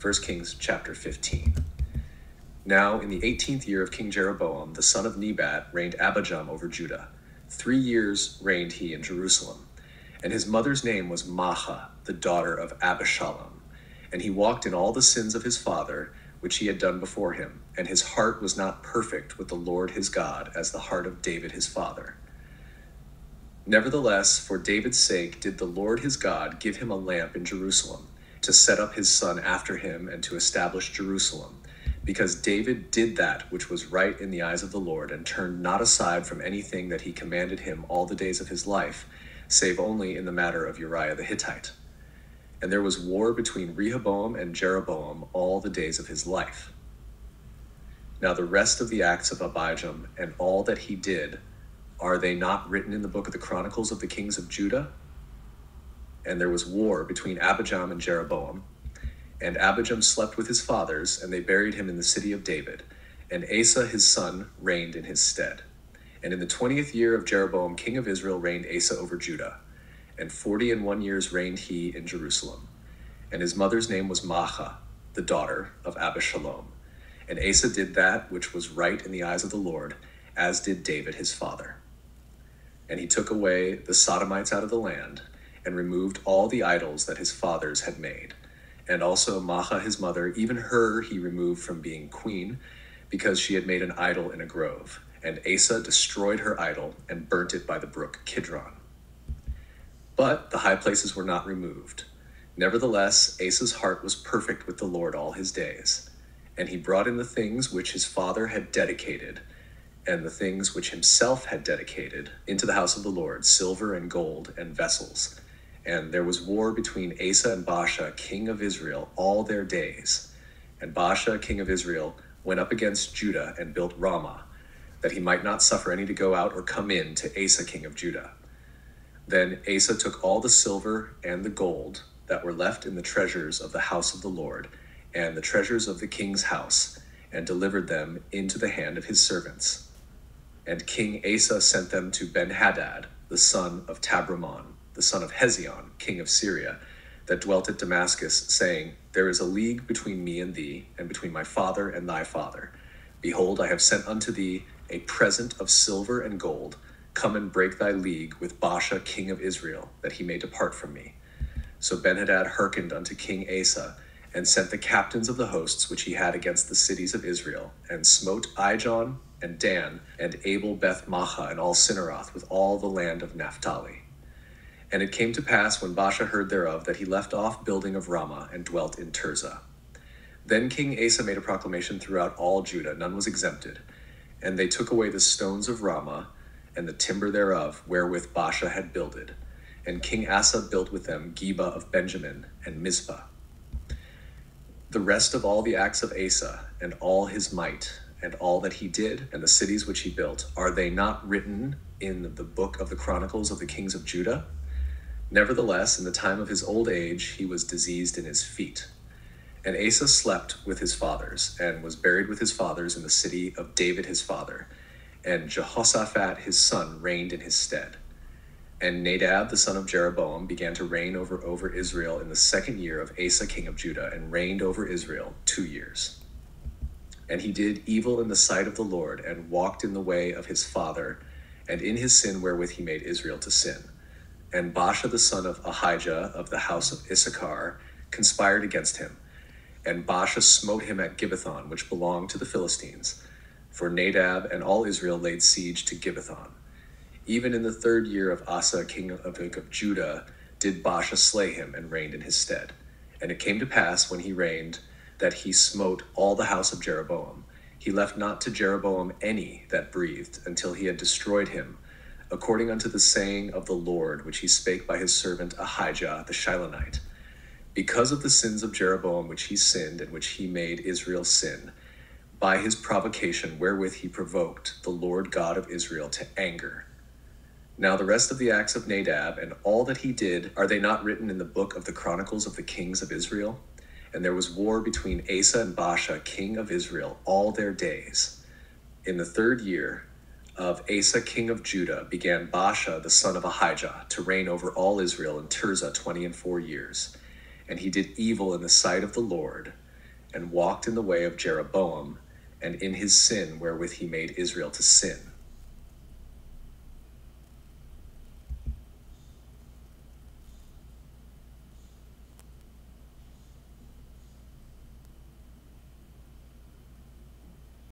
1 Kings chapter 15. Now, in the eighteenth year of King Jeroboam, the son of Nebat, reigned Abijam over Judah. Three years reigned he in Jerusalem. And his mother's name was Maachah, the daughter of Abishalom. And he walked in all the sins of his father, which he had done before him. And his heart was not perfect with the Lord his God, as the heart of David his father. Nevertheless, for David's sake did the Lord his God give him a lamp in Jerusalem, to set up his son after him and to establish Jerusalem because David did that which was right in the eyes of the Lord, and turned not aside from anything that he commanded him all the days of his life, save only in the matter of Uriah the Hittite. And there was war between Rehoboam and Jeroboam all the days of his life. Now the rest of the acts of Abijam and all that he did, are they not written in the book of the Chronicles of the kings of Judah? And there was war between Abijam and Jeroboam and Abijam slept with his fathers, and they buried him in the city of David. And Asa his son reigned in his stead. And in the twentieth year of Jeroboam king of Israel reigned Asa over Judah. And forty and one years reigned he in Jerusalem. And his mother's name was Maachah, the daughter of Abishalom. And Asa did that which was right in the eyes of the Lord, as did David his father. And he took away the Sodomites out of the land, and removed all the idols that his fathers had made and also Maachah his mother, even her he removed from being queen, because she had made an idol in a grove. And Asa destroyed her idol and burnt it by the brook Kidron. But the high places were not removed. Nevertheless, Asa's heart was perfect with the Lord all his days. And he brought in the things which his father had dedicated, and the things which himself had dedicated, into the house of the Lord silver and gold and vessels and there was war between Asa and Baasha, king of Israel, all their days. And Baasha, king of Israel, went up against Judah and built Ramah, that he might not suffer any to go out or come in to Asa, king of Judah. Then Asa took all the silver and the gold that were left in the treasures of the house of the Lord, and the treasures of the king's house, and delivered them into the hand of his servants. And King Asa sent them to Benhadad, the son of Tabrimon the son of Hezion, king of Syria, that dwelt at Damascus, saying, There is a league between me and thee, and between my father and thy father. Behold, I have sent unto thee a present of silver and gold. Come and break thy league with Baasha, king of Israel, that he may depart from me. So Benhadad hearkened unto King Asa, and sent the captains of the hosts which he had against the cities of Israel, and smote Ijon and Dan, and Abel Beth Maachah, and all Cinneroth, with all the land of Naphtali. And it came to pass when Baasha heard thereof that he left off building of Ramah and dwelt in Tirzah. Then King Asa made a proclamation throughout all Judah, none was exempted. And they took away the stones of Ramah and the timber thereof, wherewith Baasha had builded. And King Asa built with them Geba of Benjamin and Mizpah. The rest of all the acts of Asa, and all his might, and all that he did, and the cities which he built, are they not written in the book of the Chronicles of the kings of Judah? Nevertheless, in the time of his old age, he was diseased in his feet. And Asa slept with his fathers, and was buried with his fathers in the city of David his father. And Jehoshaphat his son reigned in his stead. And Nadab the son of Jeroboam began to reign over, over Israel in the second year of Asa king of Judah, and reigned over Israel two years. And he did evil in the sight of the Lord, and walked in the way of his father, and in his sin wherewith he made Israel to sin and Baasha the son of Ahijah of the house of Issachar conspired against him. And Baasha smote him at Gibbethon, which belonged to the Philistines. For Nadab and all Israel laid siege to Gibbethon. Even in the third year of Asa, king of, of Judah, did Baasha slay him and reigned in his stead. And it came to pass when he reigned that he smote all the house of Jeroboam. He left not to Jeroboam any that breathed until he had destroyed him according unto the saying of the Lord, which he spake by his servant Ahijah the Shilonite, because of the sins of Jeroboam which he sinned and which he made Israel sin, by his provocation wherewith he provoked the Lord God of Israel to anger. Now the rest of the acts of Nadab and all that he did, are they not written in the book of the Chronicles of the kings of Israel? And there was war between Asa and Baasha, king of Israel, all their days. In the third year, of Asa king of Judah began Baasha the son of Ahijah to reign over all Israel in Tirzah twenty and four years. And he did evil in the sight of the Lord, and walked in the way of Jeroboam, and in his sin wherewith he made Israel to sin